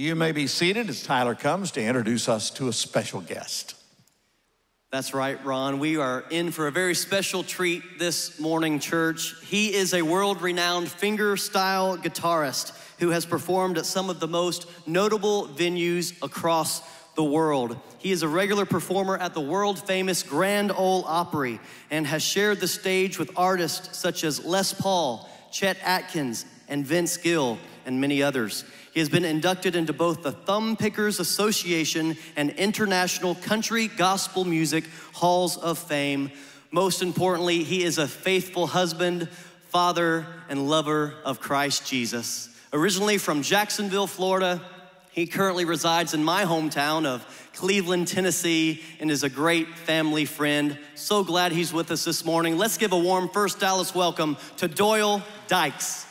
You may be seated as Tyler comes to introduce us to a special guest. That's right, Ron. We are in for a very special treat this morning, church. He is a world renowned fingerstyle guitarist who has performed at some of the most notable venues across the world. He is a regular performer at the world famous Grand Ole Opry and has shared the stage with artists such as Les Paul, Chet Atkins, and Vince Gill, and many others. He has been inducted into both the Thumb Pickers Association and International Country Gospel Music Halls of Fame. Most importantly, he is a faithful husband, father, and lover of Christ Jesus. Originally from Jacksonville, Florida, he currently resides in my hometown of Cleveland, Tennessee, and is a great family friend. So glad he's with us this morning. Let's give a warm First Dallas welcome to Doyle Dykes.